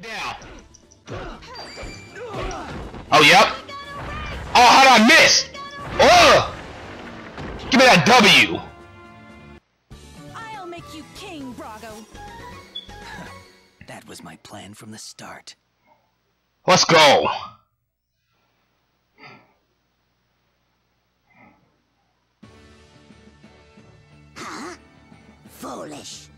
Get down. Oh, yep. Oh, how did I miss? Oh! Give me that W. I'll make you king, Brago. That was my plan from the start. Let's go. Foolish.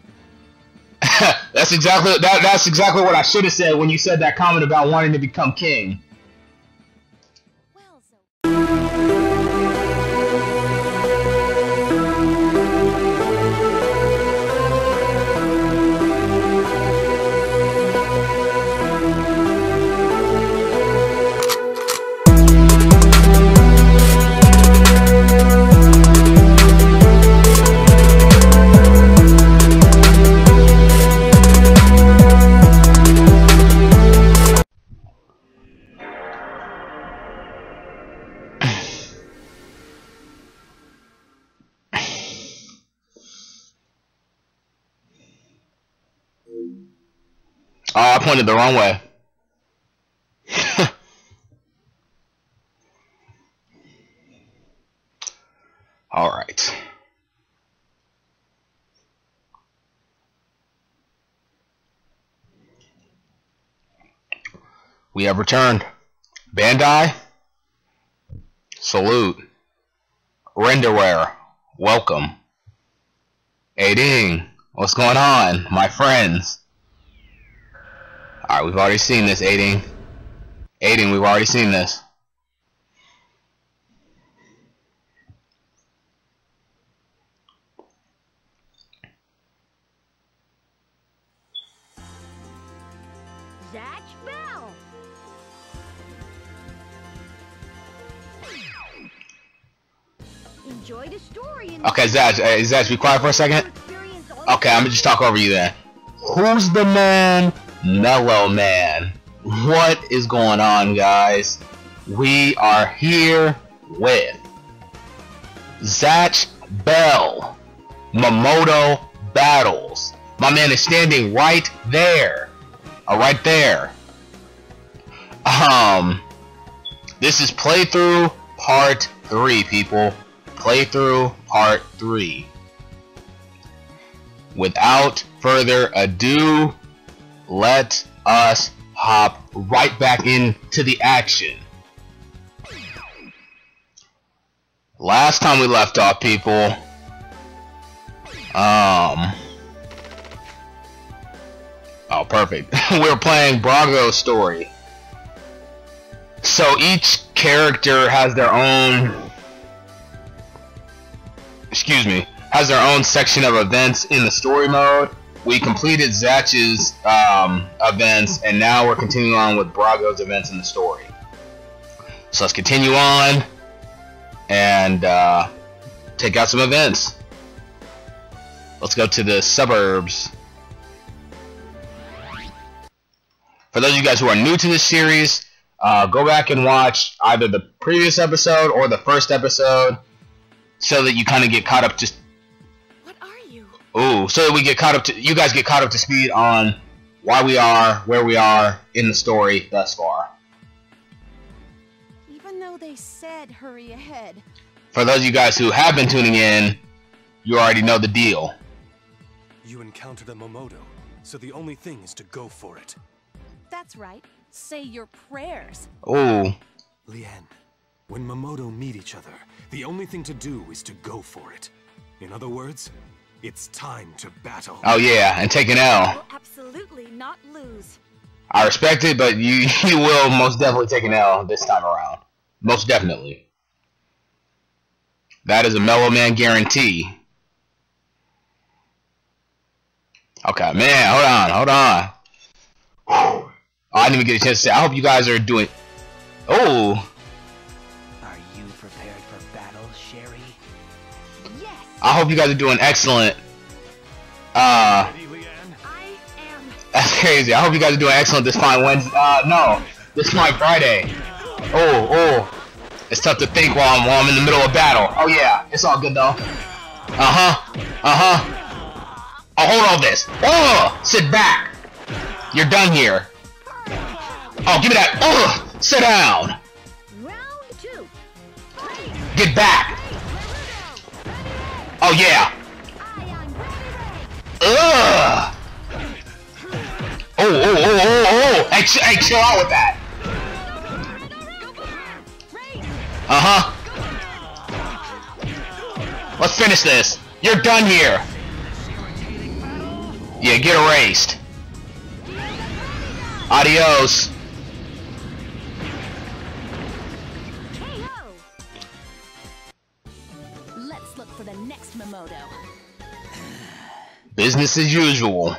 That's exactly that, that's exactly what I should have said when you said that comment about wanting to become king. Oh, I pointed the wrong way. All right. We have returned. Bandai, salute. Renderware, welcome. Eighting, what's going on, my friends? Alright, we've already seen this, Eighting. Eighting, we've already seen this. Zatch Bell. Enjoy the story Okay, Zatch, uh, Zatch, be quiet for a second. Okay, I'm gonna just talk over you then. Who's the man? Mellow Man. What is going on, guys? We are here with Zatch Bell, Mamodo Battles. My man is standing right there. Uh, right there. Um, this is playthrough part three, people. Playthrough part three without further ado, let us hop right back into the action. Last time we left off, people, um, oh, perfect. We're playing Brago's story. So each character has their own, excuse me, has their own section of events in the story mode. We completed Zatch's um, events, and now we're continuing on with Brago's events in the story. So let's continue on and uh, take out some events. Let's go to the suburbs. For those of you guys who are new to this series, uh, go back and watch either the previous episode or the first episode so that you kind of get caught up are you? Ooh, so that we get caught up to you guys get caught up to speed on why we are where we are in the story thus far. Even though they said hurry ahead. For those of you guys who have been tuning in, you already know the deal. You encountered a Mamodo, so the only thing is to go for it. That's right. Say your prayers. Ooh, Lien, when Mamodo meet each other, the only thing to do is to go for it. In other words, it's time to battle. oh yeah, and take an L. Will absolutely not lose. I respect it, but you you will most definitely take an L this time around. Most definitely. That is a Mellow Man guarantee. Okay, man, hold on, hold on. Oh, I didn't even get a chance to say. I hope you guys are doing. Oh, I hope you guys are doing excellent. Uh, Ready, Lien? I am. that's crazy. I hope you guys are doing excellent this fine Wednesday. Uh, no, this fine Friday. Oh, oh, it's tough to think while I'm while I'm in the middle of battle. Oh yeah, it's all good though. Uh huh. Uh huh. Oh, hold all this. Oh, sit back. You're done here. Oh, give me that. Ugh! Sit down. Round two. Fight. Get back. Oh yeah. Ugh. Oh, oh, oh, oh, oh. Hey, ch hey, chill out with that. Uh huh. Let's finish this. You're done here. Yeah, get erased. Adios. For the next Mamodo. business as usual.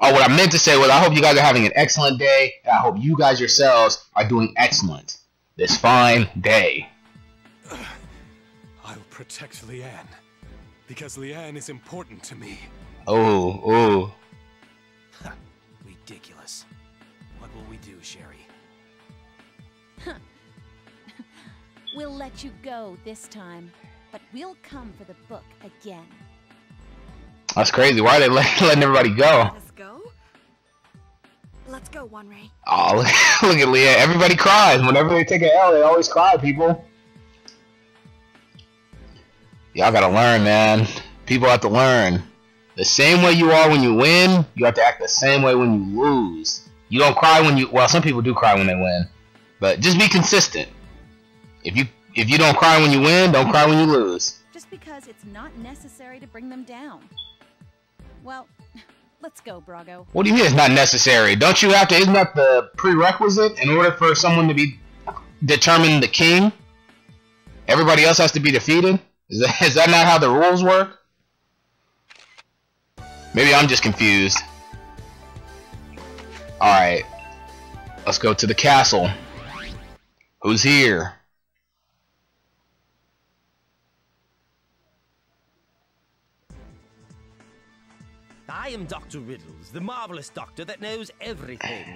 Oh, what I meant to say was I hope you guys are having an excellent day, and I hope you guys yourselves are doing excellent this fine day. I'll protect Lien. Because Lien is important to me. Oh, oh. Ridiculous. What will we do, Sherry? We'll let you go this time, but we'll come for the book again. That's crazy. Why are they let- letting everybody go? Let's go. Let's go, Wonrei. Oh, look, look at Leah. Everybody cries. Whenever they take an L, they always cry, people. Y'all gotta learn, man. People have to learn. The same way you are when you win, you have to act the same way when you lose. You don't cry when you well, some people do cry when they win. But just be consistent. If you if you don't cry when you win, don't cry when you lose. Just because it's not necessary to bring them down. Well, let's go, Brago. What do you mean it's not necessary? Don't you have to isn't that the prerequisite in order for someone to be determined the king? Everybody else has to be defeated? Is that, is that not how the rules work? Maybe I'm just confused. Alright. Let's go to the castle. Who's here? I am Dr. Riddles, the marvelous doctor that knows everything.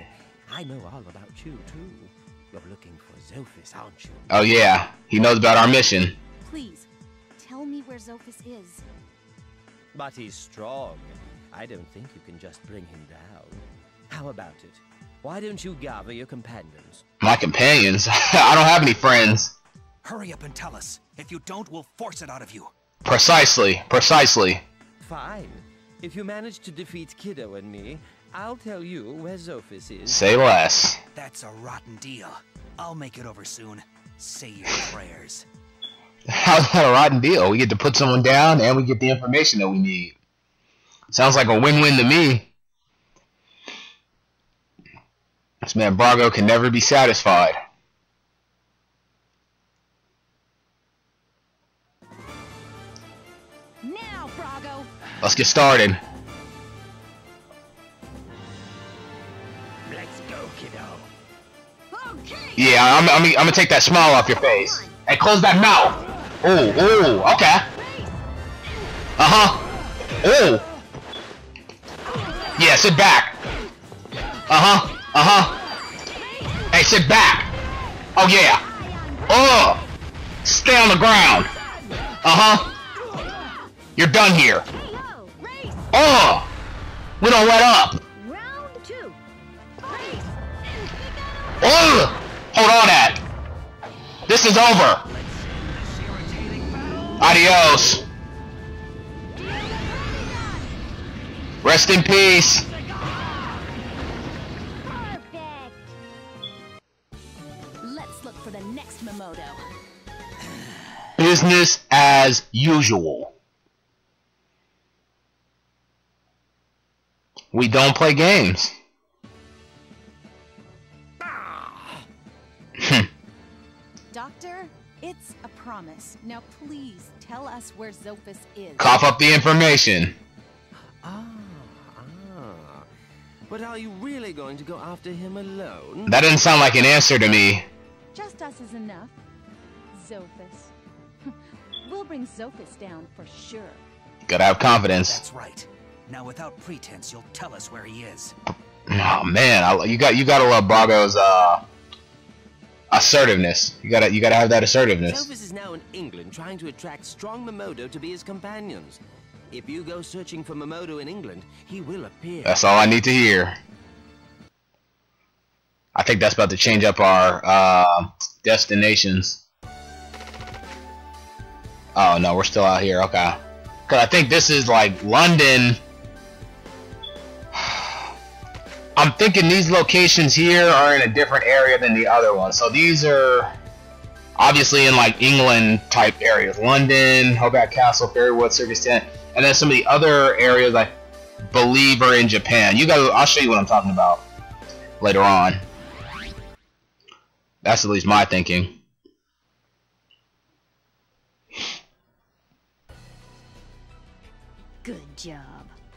I know all about you, too. You're looking for Zophis, aren't you? Oh yeah, he knows about our mission. Please, tell me where Zophis is. But he's strong. I don't think you can just bring him down. How about it? Why don't you gather your companions? My companions? I don't have any friends. Hurry up and tell us. If you don't, we'll force it out of you. Precisely, precisely. Fine. If you manage to defeat Kiddo and me, I'll tell you where Zophis is. Say less. That's a rotten deal. I'll make it over soon. Say your prayers. How's that a rotten deal? We get to put someone down and we get the information that we need. Sounds like a win-win to me. This man Brago can never be satisfied. Let's get started. Let's go, Kiddo. Okay. Yeah, I'm, I'm, I'm gonna take that smile off your face. Hey, close that mouth. Oh, oh, okay. Uh huh. Oh. Yeah, sit back. Uh huh. Uh huh. Hey, sit back. Oh yeah. Oh. Stay on the ground. Uh huh. You're done here. Oh. We don't let up. Round two. Oh. Hold on, that. This is over. Adios. Rest in peace. Perfect. Let's look for the next. Business as usual. We don't play games. Doctor, it's a promise. Now please tell us where Zophis is. Cough up the information. Ah, ah. But are you really going to go after him alone? That didn't sound like an answer to me. Just us is enough. Zophis. we'll bring Zophis down for sure. Gotta have confidence. That's right. Now, without pretense, you'll tell us where he is. Oh man, I, you got you gotta love Brago's uh assertiveness. You gotta you gotta have that assertiveness. Zophis is now in England trying to attract strong Mamodo to be his companions. If you go searching for Mamodo in England, he will appear. That's all I need to hear. I think that's about to change up our uh, destinations. Oh no, we're still out here. Okay, because I think this is like London. I'm thinking these locations here are in a different area than the other ones. So these are obviously in like England type areas. London, Hobart Castle, Fairywood, Circus Tent. And then some of the other areas I believe are in Japan. You guys, I'll show you what I'm talking about later on. That's at least my thinking. Good job.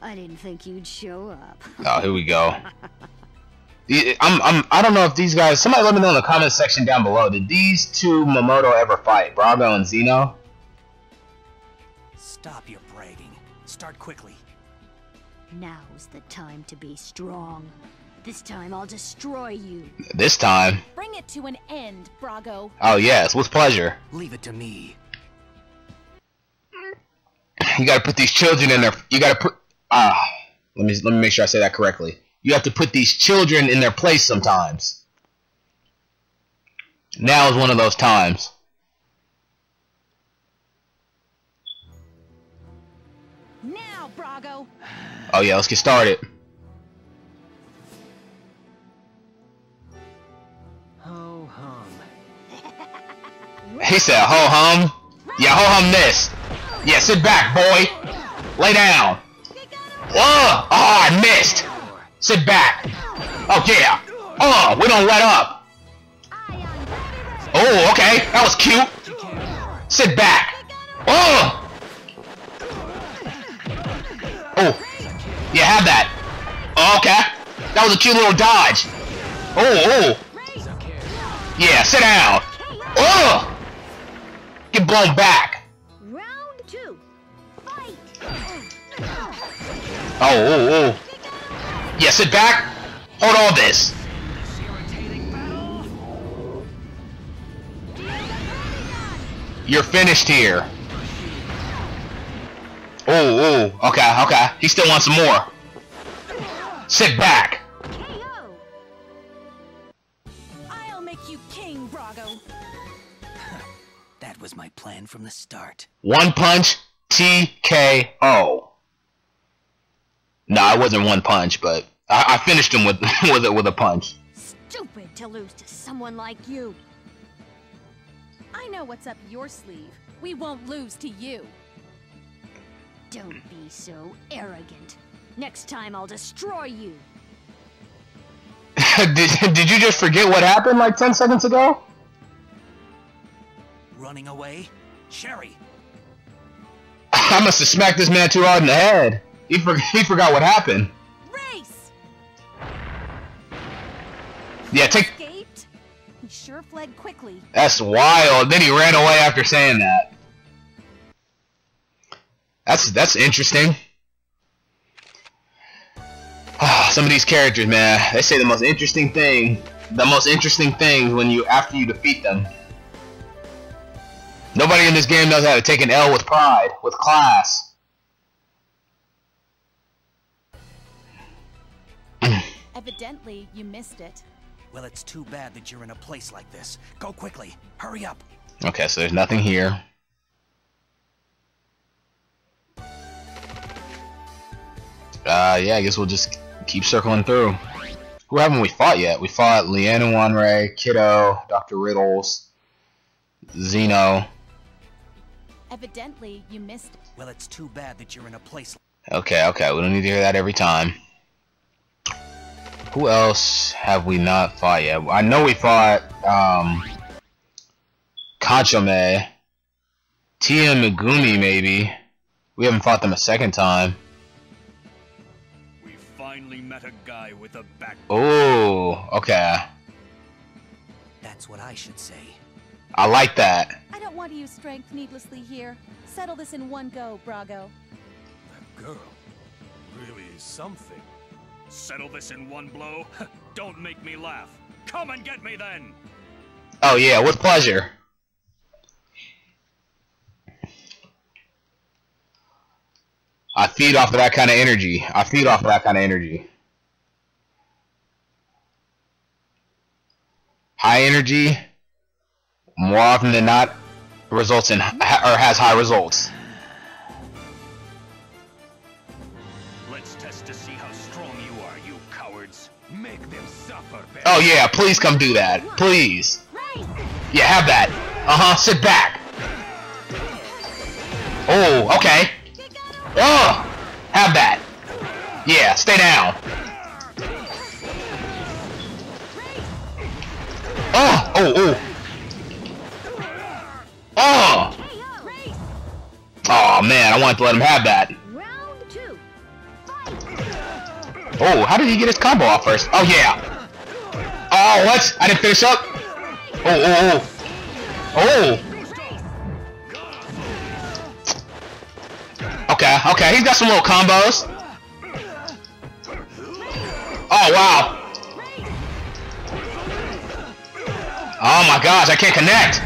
I didn't think you'd show up. Oh, here we go. I'm, I'm, I don't know if these guys. Somebody let me know in the comment section down below. Did these two Mamodo ever fight, Brago and Zeno? Stop your bragging. Start quickly. Now's the time to be strong. This time I'll destroy you. This time. Bring it to an end, Brago. Oh yes, with pleasure. Leave it to me. You gotta put these children in their. You gotta put. Ah, let me let me make sure I say that correctly. You have to put these children in their place sometimes. Now is one of those times. Now, Brago. Oh yeah, let's get started. Ho hum. He said, "Ho hum." Yeah, ho hum this. Yeah, sit back, boy. Lay down. Oh, oh, I missed. Sit back. Oh yeah. Oh, we don't let up. Oh, okay. That was cute. Sit back. Oh. Oh. Yeah, have that. Oh, okay. That was a cute little dodge. Oh, oh. Yeah, sit down. Oh. Get blown back. Oh, oh, oh. Yeah, sit back. Hold all this. You're finished here. Oh, oh. Okay, okay. He still wants some more. Sit back. I'll make you king, Brago. That was my plan from the start. One punch. TKO. Nah, it wasn't one punch, but I, I finished him with with it with a punch. Stupid to lose to someone like you. I know what's up your sleeve. We won't lose to you. Don't be so arrogant. Next time I'll destroy you. did, did you just forget what happened like 10 seconds ago? Running away? Sherry! I must have smacked this man too hard in the head. He, for, he forgot what happened. Race! Yeah, take. Escaped? He sure fled quickly. That's wild. Then he ran away after saying that. That's that's interesting. Some of these characters, man, they say the most interesting thing, the most interesting things when you after you defeat them. Nobody in this game knows how to take an L with pride, with class. Evidently, you missed it. Well, it's too bad that you're in a place like this. Go quickly. Hurry up. Okay, so there's nothing here. Uh, yeah, I guess we'll just keep circling through. Who haven't we fought yet? We fought Leanna Wonrei, Kiddo, Dr. Riddles, Zeno. Evidently, you missed it. Well, it's too bad that you're in a place Okay, okay, we don't need to hear that every time. Who else have we not fought yet? I know we fought, um, Kanchome, Tia Megumi, maybe. We haven't fought them a second time. We finally met a guy with a back. Oh, okay. That's what I should say. I like that. I don't want to use strength needlessly here. Settle this in one go, Brago. That girl really is something. Settle this in one blow? Don't make me laugh. Come and get me then! Oh yeah, with pleasure. I feed off of that kind of energy. I feed off of that kind of energy. high energy more often than not results in or has high results. Oh yeah, please come do that. Please. Yeah, have that. Uh-huh, sit back. Oh, okay. Oh, have that. Yeah, stay down. Oh, oh, oh. Oh. Oh man, I wanted to let him have that. Oh, how did he get his combo off first? Oh yeah. Oh, what? I didn't finish up. Oh, oh, oh. Oh. Okay, okay, he's got some little combos. Oh wow. Oh my gosh, I can't connect.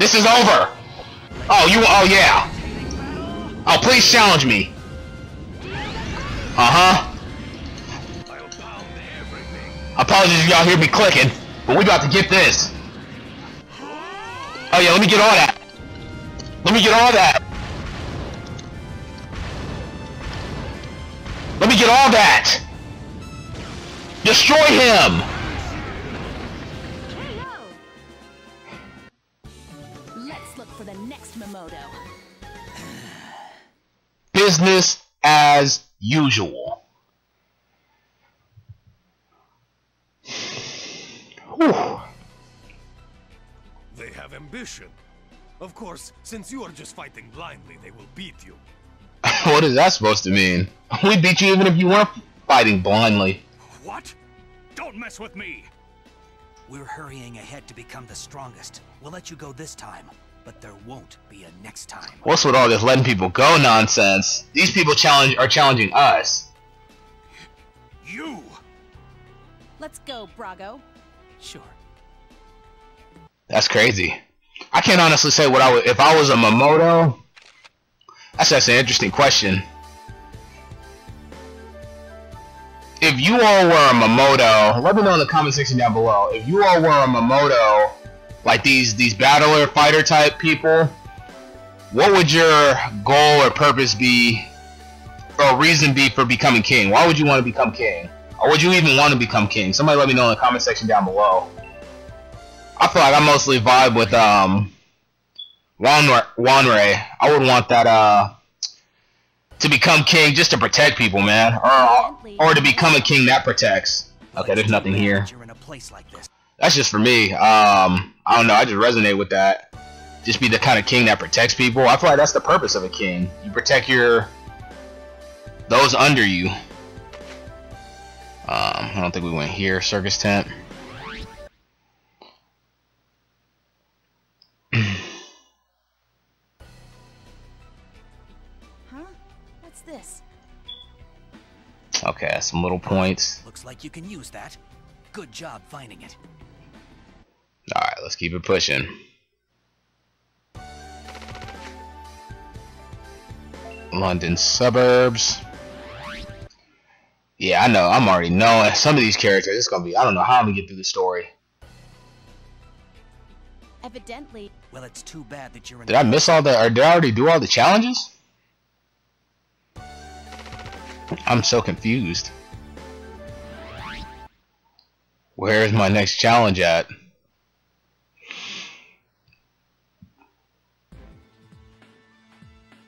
This is over. Oh, you, oh yeah. Oh, please challenge me. Uh-huh. I'll pound everything. Apologies if y'all hear me clicking, but we about to get this. Oh yeah, let me get all that. Let me get all that. Let me get all that. Destroy him. Let's look for the next Mamodo. Business as usual. Whew. They have ambition. Of course, since you are just fighting blindly, they will beat you. what is that supposed to mean? We beat you even if you weren't fighting blindly. What? Don't mess with me! We're hurrying ahead to become the strongest. We'll let you go this time, but there won't be a next time. What's with all this letting people go nonsense? These people challenge are challenging us. You! Let's go, Brago. Sure. That's crazy. I can't honestly say what I would if I was a Mamodo. That's that's an interesting question. If you all were a Mamodo, let me know in the comment section down below. If you all were a Mamodo, like these these battler fighter type people, what would your goal or purpose be, or reason be for becoming king? Why would you want to become king? Or would you even want to become king? Somebody let me know in the comment section down below. I feel like I mostly vibe with um Wonrei. Wonrei. I would want that uh to become king just to protect people, man, or or to become a king that protects. Okay, there's nothing here. You're in a place like this. That's just for me. Um, I don't know. I just resonate with that. Just be the kind of king that protects people. I feel like that's the purpose of a king. You protect your those under you. I don't think we went here. Circus tent. Huh? What's this? Okay, some little points. Looks like you can use that. Good job finding it. Alright, let's keep it pushing. London suburbs. Yeah, I know. I'm already knowing some of these characters. It's gonna be. I don't know how I'm gonna get through the story. Evidently, Well, it's too bad that you're in Did I miss all the? Or did I already do all the challenges? I'm so confused. Where is my next challenge at?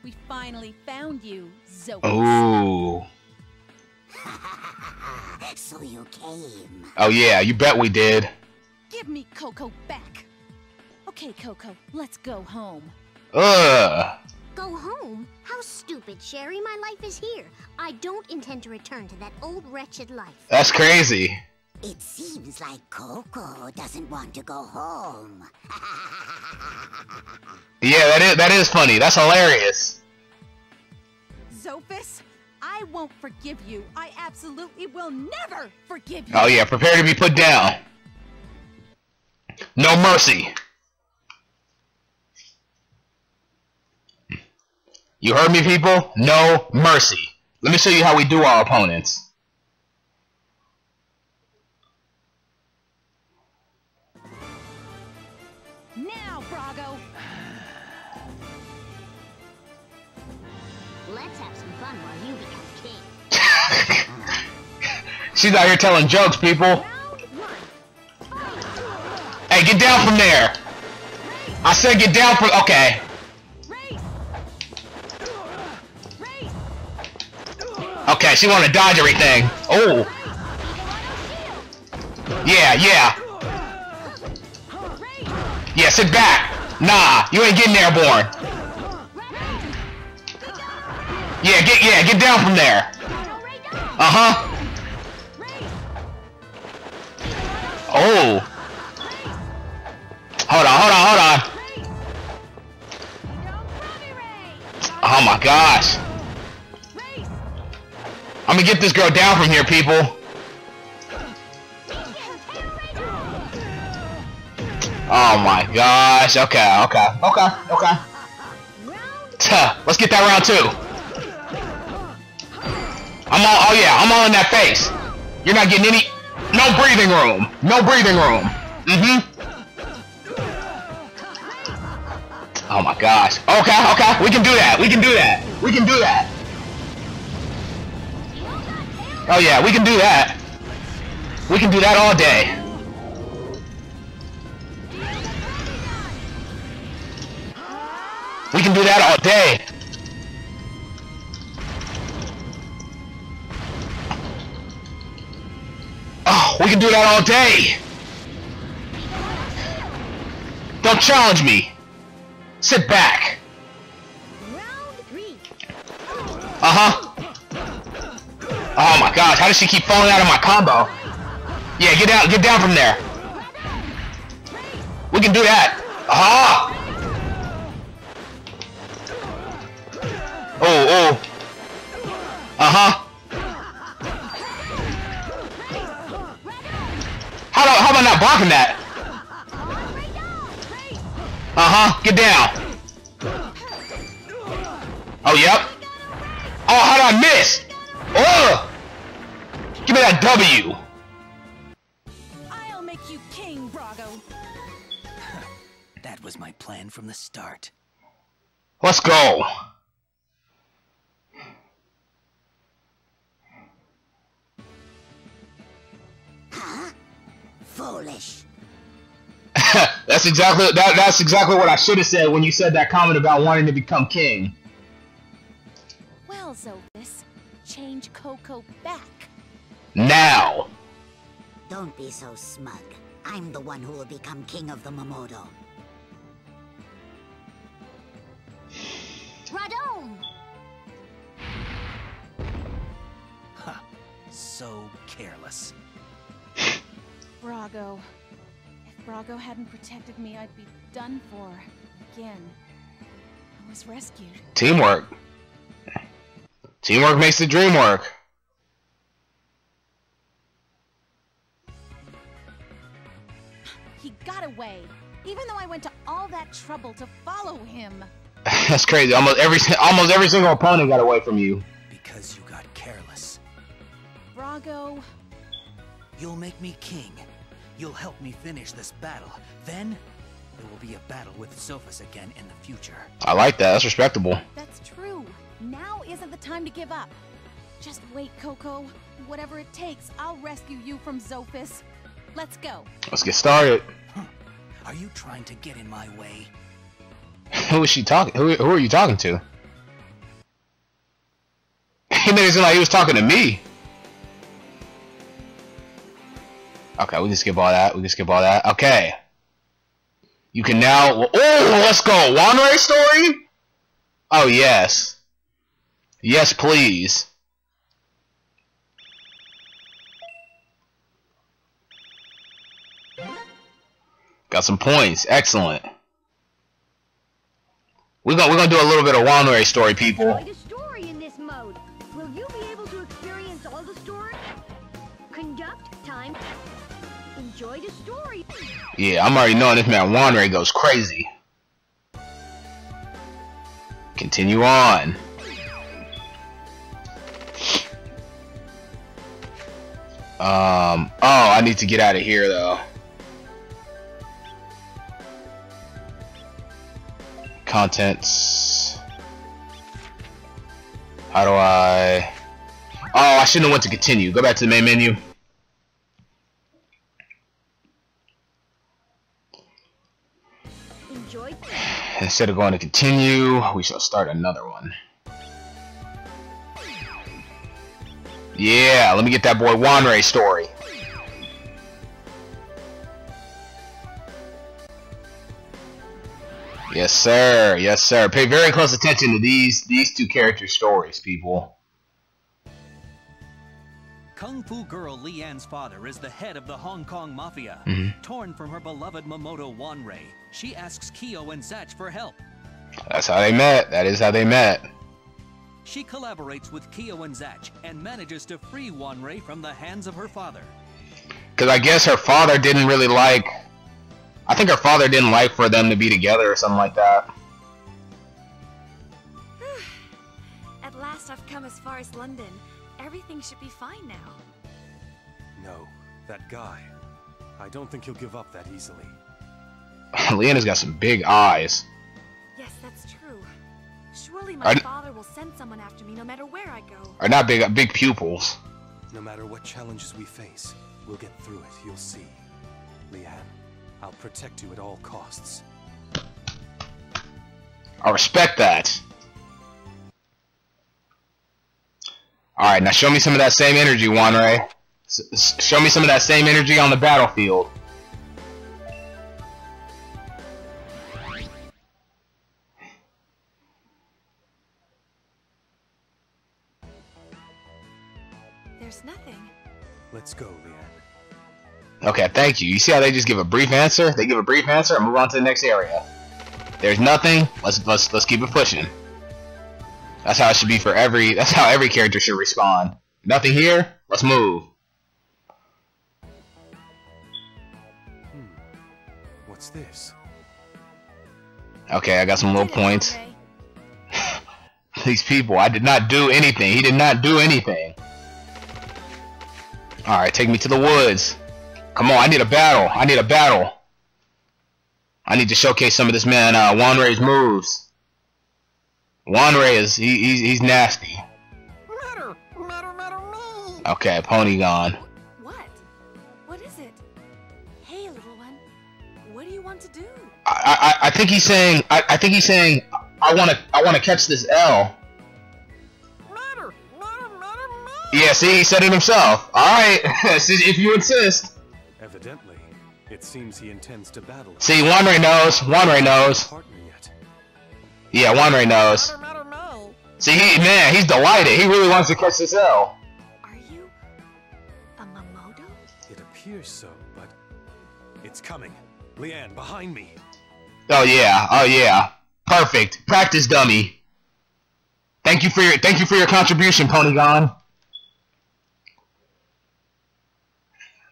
we finally found you, Zoe. Ooh. So you came. Oh yeah, you bet we did. Give me Coco back. Okay, Coco, let's go home. Ugh. Go home? How stupid, Sherry. My life is here. I don't intend to return to that old wretched life. That's crazy. It seems like Coco doesn't want to go home. Yeah, that is that is funny. That's hilarious. Zophis, I won't forgive you. I absolutely will never forgive you. Oh yeah, prepare to be put down. No mercy. You heard me, people? No mercy. Let me show you how we do our opponents. She's out here telling jokes, people. Hey, get down from there. I said get down from. Okay. Okay, she want to dodge everything. Oh. Yeah, yeah. Yeah, sit back. Nah, you ain't getting airborne. Yeah, get yeah, get down from there. Uh Oh. Hold on, hold on, hold on. Oh my gosh. I'm gonna get this girl down from here, people. Oh my gosh. Okay, okay, okay, okay. Tuh, Let's get that round two. I'm all, oh yeah, I'm all in that face. You're not getting any, no breathing room. No breathing room. Mm-hmm. Oh my gosh. Okay, okay, we can do that. We can do that. We can do that. Oh yeah, we can do that. We can do that all day. We can do that all day. Oh, we can do that all day. Don't challenge me. Sit back. Uh-huh. Oh my gosh, how does she keep falling out of my combo? Yeah, get out, get down from there. We can do that. Ah! Oh, oh. Uh-huh. How do, how am I not blocking that? Uh-huh, get down. Oh, yep. Oh, how did I miss? Oh! Give me that W. I'll make you king, Brago! That was my plan from the start. Let's go. Foolish. that's exactly that, that's exactly what I should have said when you said that comment about wanting to become king. Well, Zophis, change Coco back. Now. Don't be so smug. I'm the one who will become king of the Mamodo. Radom! Ha! So careless. Brago. If Brago hadn't protected me, I'd be done for. Again. I was rescued. Teamwork. Teamwork makes the dream work. He got away. Even though I went to all that trouble to follow him. that's crazy. Almost every almost every single opponent got away from you. Because you got careless. Brago. You'll make me king. You'll help me finish this battle. Then, there will be a battle with Zophis again in the future. I like that. That's respectable. That's true. Now isn't the time to give up. Just wait, Coco. Whatever it takes, I'll rescue you from Zophis. Let's go. Let's get started. Are you trying to get in my way? Who is she talking? Who, who are you talking to? He made it seem like he was talking to me. Okay, we can skip all that. We can skip all that. Okay. You can now. Oh, let's go. Wonrei story? Oh, yes. Yes, please. Got some points. Excellent. We're gonna, we're gonna do a little bit of Wonrei story, people. Yeah, I'm already knowing this man Wonrei goes crazy. Continue on. Um, oh, I need to get out of here though. contents. How do I... Oh, I shouldn't have went to continue. Go back to the main menu. Instead of going to continue, we shall start another one. Yeah, let me get that boy Wonrei story. Yes, sir. Yes, sir. Pay very close attention to these these two character stories, people. Kung Fu girl Lien's father is the head of the Hong Kong Mafia. Mhm. Torn from her beloved Mamodo Wonrei, she asks Kiyo and Zatch for help. That's how they met. That is how they met. She collaborates with Kiyo and Zatch and manages to free Wonrei from the hands of her father. Because I guess her father didn't really like. I think her father didn't like for them to be together or something like that. At last I've come as far as London. Everything should be fine now. No, that guy. I don't think he'll give up that easily. Leanna's got some big eyes. Yes, that's true. Surely my I d- father will send someone after me no matter where I go. Or not big, big pupils. No matter what challenges we face, we'll get through it, you'll see. Lien, I'll protect you at all costs. I respect that. Alright, now show me some of that same energy, Wonrei. S s- show me some of that same energy on the battlefield. There's nothing. Let's go, Lien. Okay, thank you. You see how they just give a brief answer? They give a brief answer and move on to the next area. There's nothing. Let's let's let's keep it pushing. That's how it should be for every. That's how every character should respond. Nothing here. Let's move. What's this? Okay, I got some low points. These people, I did not do anything. He did not do anything. Alright, take me to the woods. Come on, I need a battle. I need a battle. I need to showcase some of this man, uh, Wonrei's moves. Wonrei is, he, he's, he's nasty. Okay, Ponygon. What? What is it? Hey, little one. What do you want to do? I, I, I think he's saying, I, I think he's saying, I want to, I want to catch this L. Matter, matter, matter me. Yeah, see, he said it himself. Alright, if you insist. Evidently, it seems he intends to battle us. See, Wonrei knows. Wonrei knows. Partner yet. Yeah, Wonrei knows. See, he man, he's delighted. He really wants to catch this L. Are you a Mamodo? It appears so, but it's coming. Lien, behind me. Oh yeah, oh yeah. Perfect. Practice dummy. Thank you for your thank you for your contribution, Ponygon.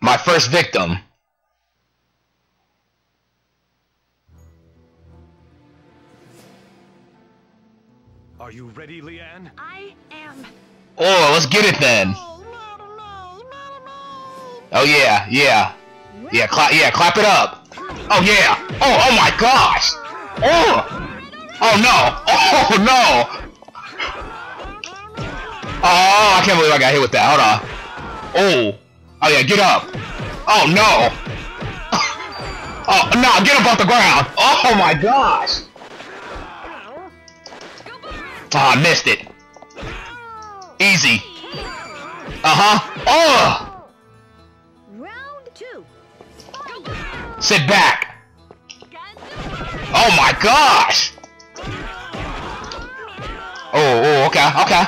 My first victim. Are you ready, Lien? I am. Oh, let's get it then. Oh yeah, yeah. Yeah, clap yeah, clap it up. Oh yeah. Oh oh my gosh. Oh. Oh no. Oh no. Oh, I can't believe I got hit with that. Hold on. Oh. Oh yeah, get up. Oh no. Oh no, get up off the ground. Oh my gosh. Oh, I missed it. Easy. Uh-huh. Oh! Round two. Sit back. Oh my gosh. Oh, oh, okay, okay.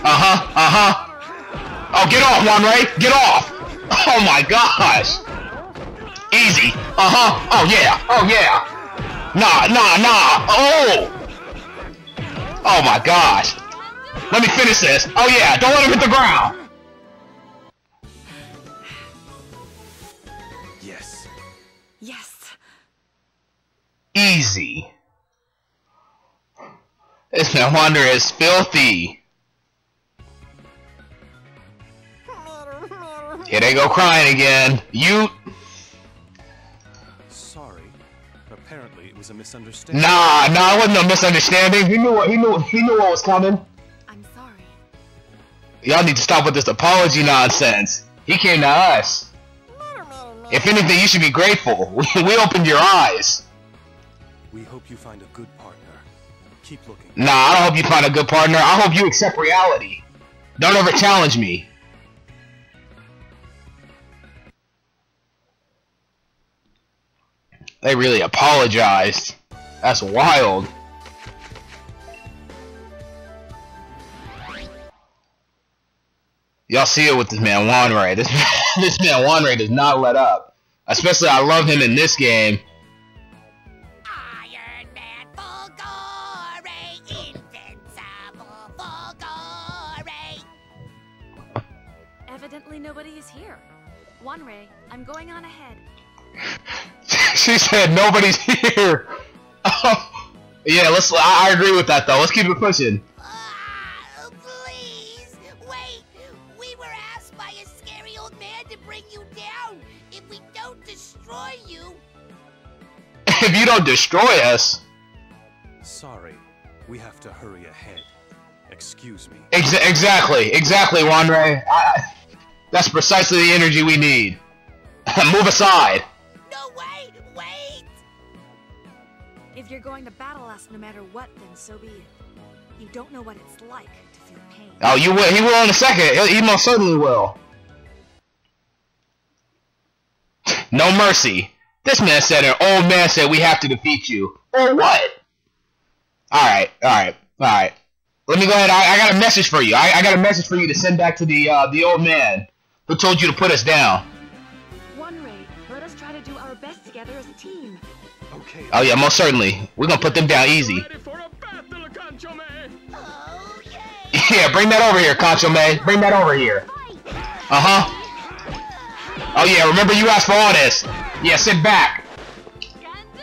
Uh-huh, uh-huh. Oh, get off, Wonrei. Get off. Oh my gosh. Easy. Uh-huh. Oh yeah. Oh yeah. Nah, nah, nah. Oh. Oh my gosh. Let me finish this. Oh yeah, don't let him hit the ground. Yes. Yes. Easy. This man Wander is filthy. Here they go crying again. You was a misunderstanding. Nah, nah, it wasn't no misunderstanding. He knew what he knew he knew what was coming. I'm sorry. Y'all need to stop with this apology nonsense. He came to us. If anything, you should be grateful. We, we opened your eyes. We hope you find a good partner. Keep looking. Nah, I don't hope you find a good partner. I hope you accept reality. Don't ever challenge me. They really apologized. That's wild. Y'all see it with this man Wonrei. This this man Wonrei does not let up. Especially, I love him in this game. Iron Man Folgore, invincible Folgore. Evidently nobody is here. Wonrei, I'm going on ahead. She said nobody's here. yeah, let's. I, I agree with that though. Let's keep it pushing. Ah, please, wait. We were asked by a scary old man to bring you down. If we don't destroy you, if you don't destroy us, Sorry, we have to hurry ahead. Excuse me. ex- exactly, exactly, Wonrei. I, that's precisely the energy we need. Move aside. If you're going to battle us no matter what, then so be it. You don't know what it's like to feel pain. Oh, you will. He will in a second. He, most certainly will. No mercy. This man said an old man said we have to defeat you. Or what? Alright, alright, alright. Let me go ahead. I, I got a message for you. I, I got a message for you to send back to the uh, the old man who told you to put us down. Our together as a team. Okay. Oh yeah, most certainly. We're gonna put them down easy. Ready for a battle, Kanchome? Okay. Yeah, bring that over here, Kanchome. Bring that over here. Uh huh. Oh yeah, remember you asked for all this. Yeah, sit back.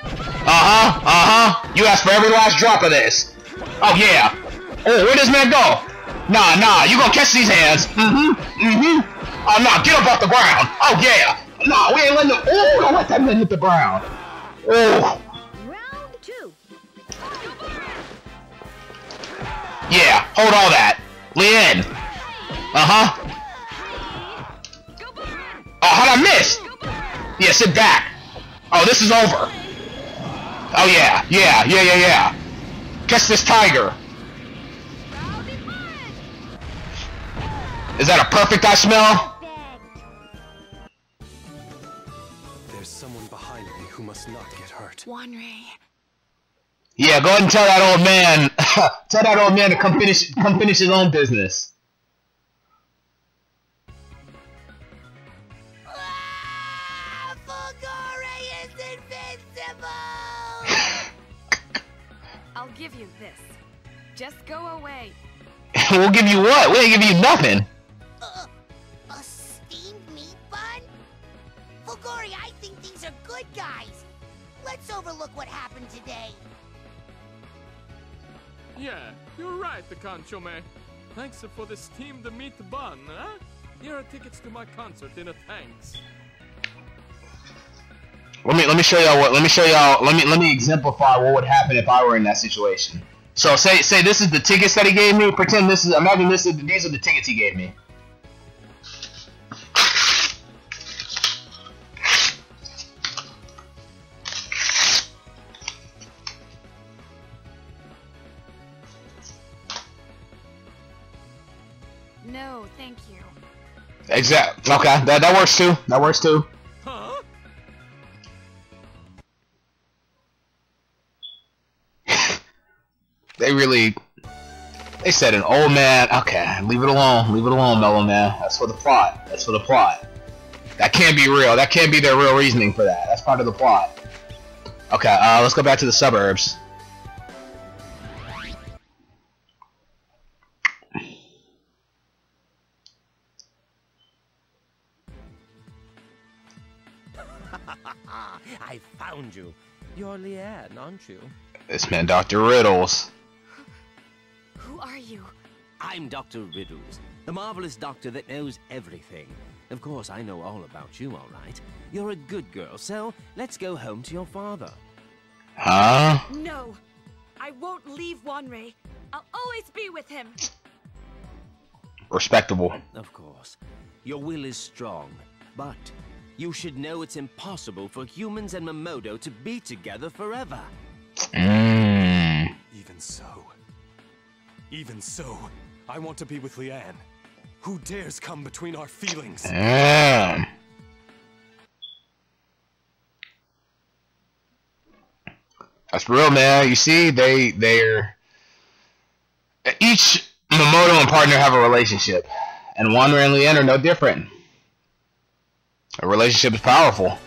Uh huh. Uh huh. You asked for every last drop of this. Oh yeah. Oh, where does man go? Nah, nah. You gonna catch these hands? Mm-hmm. Mm-hmm. Oh nah, get up off the ground. Oh yeah. Nah, we ain't letting them. Oh, don't let that man hit the ground. Oh. Round two. Yeah, hold all that. Lien. Uh-huh. Oh, how'd I miss? Yeah, sit back. Oh, this is over. Oh, yeah, yeah, yeah, yeah, yeah. Catch this tiger. Is that a perfect I smell? Get. Wonrei. Yeah, go ahead and tell that old man. tell that old man to come finish, come finish his own business. Folgore is invincible. I'll give you this. Just go away. we'll give you what? We ain't give you nothing. Uh, a steamed meat bun? Folgore, I think these are good guys. Let's overlook what happened today. Yeah, you're right, the Kanchome Thanks for the steamed meat bun, huh? Here are tickets to my concert in a thanks. Let me let me show y'all what. Let me show y'all. Let me let me exemplify what would happen if I were in that situation. So say say this is the tickets that he gave me. Pretend this is. Imagine this is these are the tickets he gave me. Exact. Okay, that that works too. That works too. Huh? They really. They said an old man. Okay, leave it alone. Leave it alone, Mellow Man. That's for the plot. That's for the plot. That can't be real. That can't be their real reasoning for that. That's part of the plot. Okay, uh, let's go back to the suburbs. I found you. You're Lien, aren't you? This man, Dr. Riddles. Who are you? I'm Dr. Riddles, the marvelous doctor that knows everything. Of course, I know all about you, all right. You're a good girl, so let's go home to your father. Huh? No, I won't leave Wonrei. I'll always be with him. Respectable. Of course. Your will is strong, but you should know it's impossible for humans and Mamodo to be together forever. Mmm. Even so. Even so, I want to be with Lien. Who dares come between our feelings? Damn. That's real, man. You see, they they're each Mamodo and partner have a relationship, and Wonrei and Lien are no different. A relationship is powerful.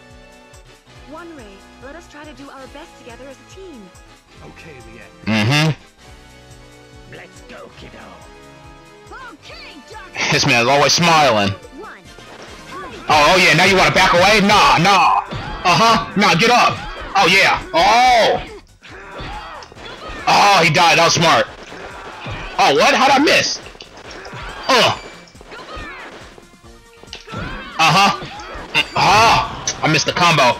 Wonrei, let us try to do our best together as a team. Okay, Lien. Mm-hmm. Let's go, kiddo. Okay, Doctor. This man's always smiling. Oh, oh yeah, now you want to back away? Nah, nah. Uh-huh. Nah, get up. Oh, yeah. Oh. Oh, he died. That was smart. Oh, what? How'd I miss? Uh. I missed the combo.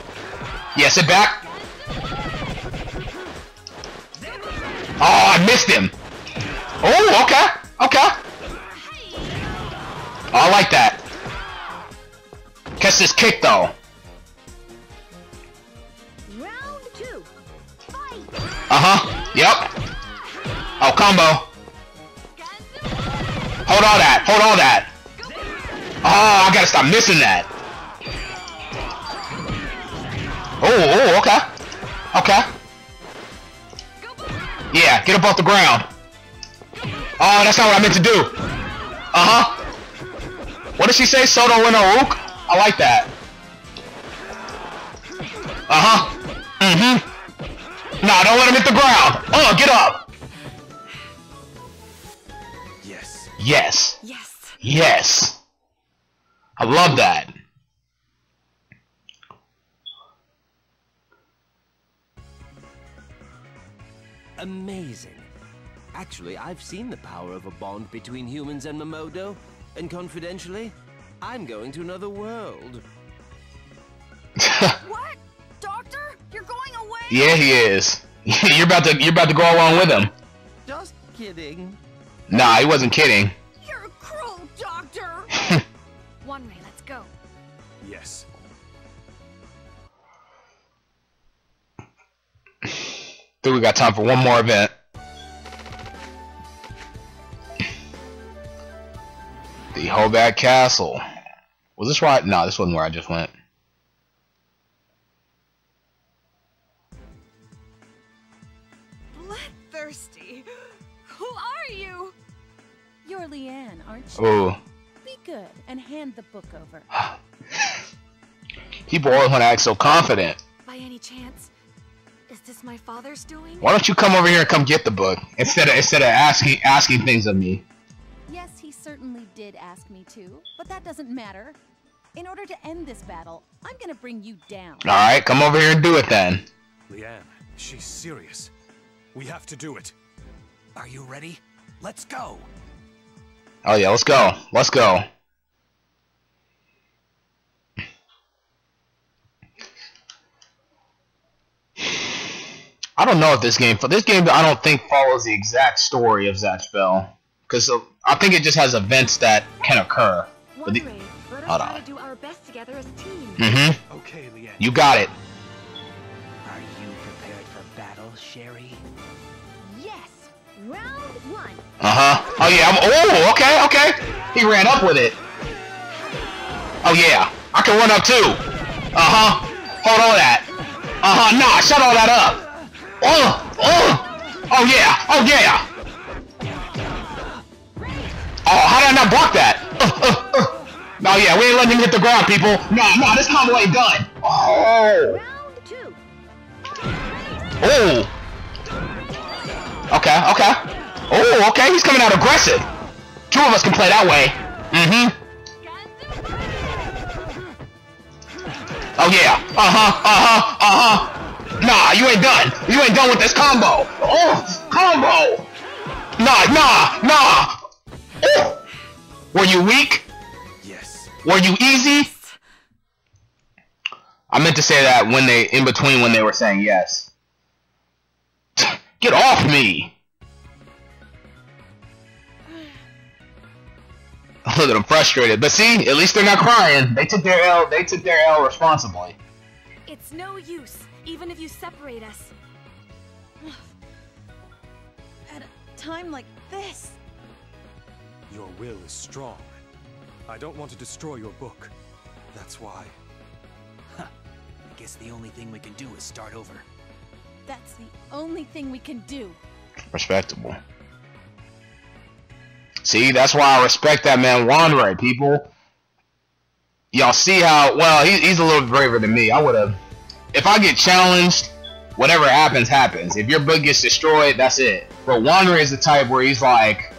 Yeah, sit back. Oh, I missed him. Oh, okay. Okay. Oh, I like that. Catch this kick, though. Round two. Fight. Uh-huh. Yep. Oh, combo. Hold all that. Hold all that. Oh, I gotta stop missing that. Oh, oh, okay. Okay. Yeah, get up off the ground. Oh, that's not what I meant to do. Uh-huh. What did she say? Soto in a rook? I like that. Uh-huh. Mm-hmm. Nah, don't let him hit the ground. Oh, get up. Yes. Yes. Yes. Yes. I love that. Amazing. Actually, I've seen the power of a bond between humans and Mamodo, and confidentially, I'm going to another world. What? Doctor? You're going away? Yeah, he is. you're about to you're about to go along with him. Just kidding. Nah, he wasn't kidding. Think we got time for one more event. The Hobart Castle. Was this right? No, this wasn't where I just went. Bloodthirsty. Who are you? You're Lien, aren't you? Ooh. Be good and hand the book over. People always want to act so confident. By any chance, is this my father's doing? Why don't you come over here and come get the book instead of instead of asking asking things of me? Yes, he certainly did ask me to, but that doesn't matter. In order to end this battle, I'm gonna bring you down. All right, come over here and do it then. Lien, she's serious. We have to do it. Are you ready? Let's go. Oh yeah, let's go. Let's go. I don't know if this game, this game, I don't think follows the exact story of Zatch Bell, because I think it just has events that can occur. But the- Wonrei, let us Hold on. to do our best together as a team. Mm-hmm. Okay, Lien. You got it. Are you prepared for battle, Sherry? Yes. Round one. Uh huh. Oh yeah. I'm, oh, okay, okay. He ran up with it. Oh yeah. I can run up too. Uh huh. Hold on that. Uh huh. Nah, shut all that up. Oh, oh. Oh yeah. Oh yeah. Oh, how did I not block that? Uh, uh, uh. No, yeah, we ain't letting him hit the ground, people. Nah, nah, this combo ain't done. Oh. Oh. Okay, okay. Oh, okay, he's coming out aggressive. Two of us can play that way. Mm-hmm. Oh yeah. Uh-huh, uh-huh, uh-huh. Nah, you ain't done. You ain't done with this combo. Oh, combo. Nah, nah, nah. Oh. Were you weak? Yes. Were you easy? I meant to say that when they, in between when they were saying yes. Get off me! Look at them frustrated. But see, at least they're not crying. They took their L. They took their L responsibly. It's no use, even if you separate us. At a time like this. Your will is strong. I don't want to destroy your book. That's why. Huh. I guess the only thing we can do is start over. That's the only thing we can do. Respectable. See, that's why I respect that man Wonrei, people. Y'all see how, well, he, he's a little braver than me. I would have, if I get challenged, whatever happens, happens. If your book gets destroyed, that's it. But Wonrei is the type where he's like,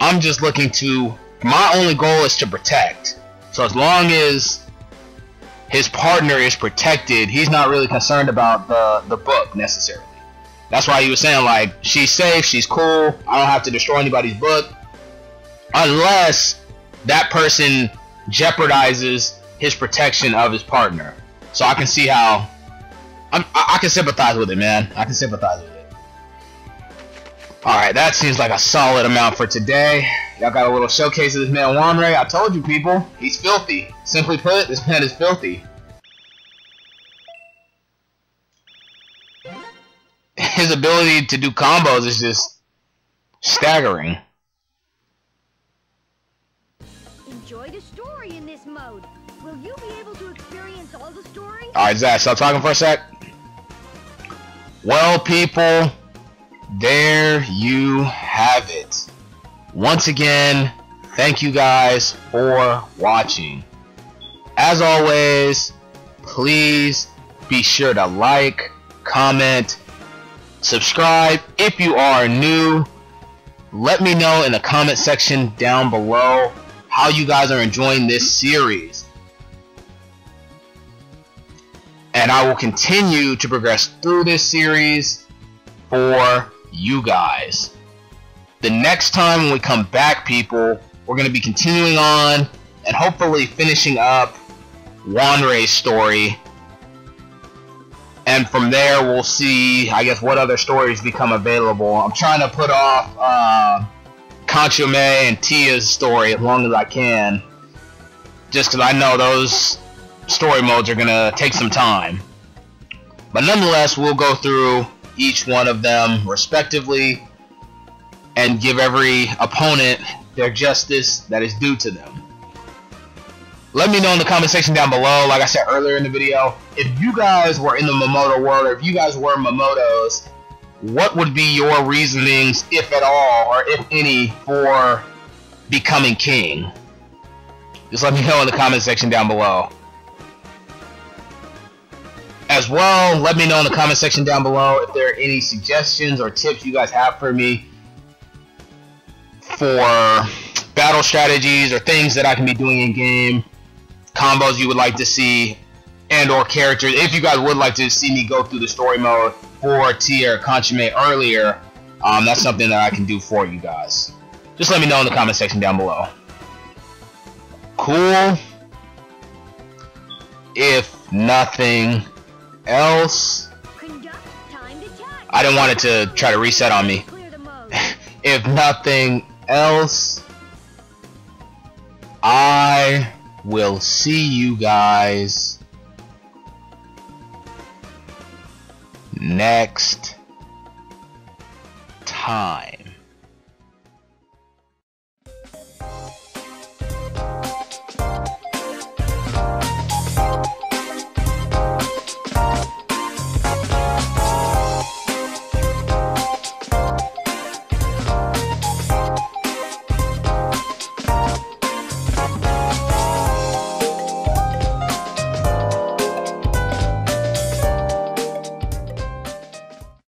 I'm just looking to, my only goal is to protect. So as long as his partner is protected, he's not really concerned about the, the book necessarily. That's why he was saying like she's safe, she's cool. I don't have to destroy anybody's book unless that person jeopardizes his protection of his partner. So I can see how I'm, I, I can sympathize with it, man. I can sympathize with it. All right, that seems like a solid amount for today. Y'all got a little showcase of this man Wonrei. I told you, people, he's filthy. Simply put, this man is filthy. his ability to do combos is just staggering. Alright, Zatch, stop talking for a sec. Well, people, there you have it. Once again, thank you guys for watching. As always, please be sure to like, comment, subscribe if you are new. Let me know in the comment section down below how you guys are enjoying this series. And I will continue to progress through this series for you guys. The next time when we come back, people, we're going to be continuing on and hopefully finishing up Wonrei's story and from there we'll see I guess what other stories become available. I'm trying to put off uh, Kanchome and Tia's story as long as I can, just because I know those story modes are gonna take some time. But nonetheless, we'll go through each one of them respectively and give every opponent their justice that is due to them. Let me know in the comment section down below, like I said earlier in the video, if you guys were in the Mamodo world, or if you guys were Mamodos, what would be your reasonings, if at all, or if any, for becoming king? Just let me know in the comment section down below. As well, let me know in the comment section down below if there are any suggestions or tips you guys have for me for battle strategies or things that I can be doing in game combos you would like to see and or characters. If you guys would like to see me go through the story mode for Tier Consummate earlier, um, that's something that I can do for you guys. Just let me know in the comment section down below. Cool. If nothing else, I didn't want it to try to reset on me. if nothing else, I will see you guys next time.